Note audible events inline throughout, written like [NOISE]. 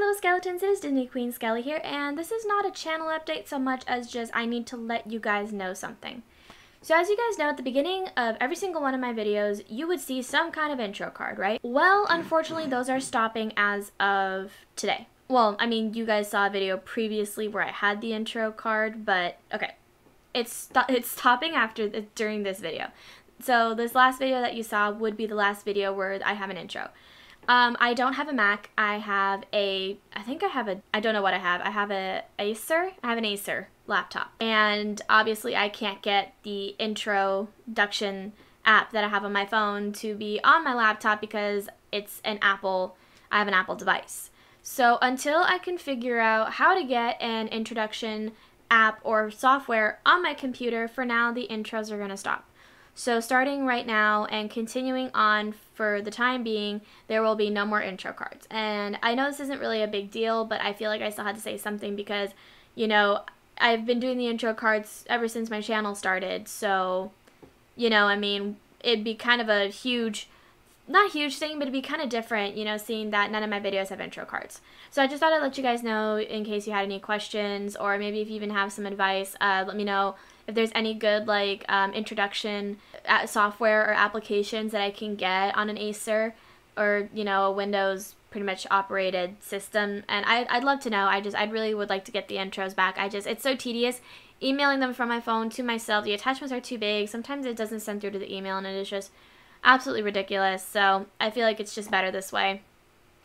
little skeletons, it is Disney Queen Skelly here, and this is not a channel update so much as just I need to let you guys know something. So as you guys know, at the beginning of every single one of my videos, you would see some kind of intro card, right? Well, unfortunately, those are stopping as of today. Well, I mean, you guys saw a video previously where I had the intro card, but okay. It's, [LAUGHS] it's stopping after during this video. So this last video that you saw would be the last video where I have an intro. Um, I don't have a Mac. I have a, I think I have a, I don't know what I have. I have a Acer. I have an Acer laptop. And obviously I can't get the introduction app that I have on my phone to be on my laptop because it's an Apple, I have an Apple device. So until I can figure out how to get an introduction app or software on my computer, for now the intros are going to stop. So starting right now and continuing on for the time being, there will be no more intro cards. And I know this isn't really a big deal, but I feel like I still had to say something because, you know, I've been doing the intro cards ever since my channel started. So, you know, I mean, it'd be kind of a huge not huge thing, but it'd be kind of different, you know, seeing that none of my videos have intro cards. So I just thought I'd let you guys know in case you had any questions, or maybe if you even have some advice, uh, let me know if there's any good, like, um, introduction uh, software or applications that I can get on an Acer, or, you know, a Windows pretty much operated system. And I, I'd love to know. I just, I really would like to get the intros back. I just, it's so tedious emailing them from my phone to myself. The attachments are too big. Sometimes it doesn't send through to the email, and it is just absolutely ridiculous. So I feel like it's just better this way.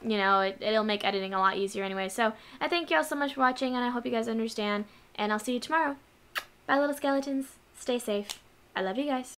You know, it, it'll make editing a lot easier anyway. So I thank you all so much for watching, and I hope you guys understand. And I'll see you tomorrow. Bye, little skeletons. Stay safe. I love you guys.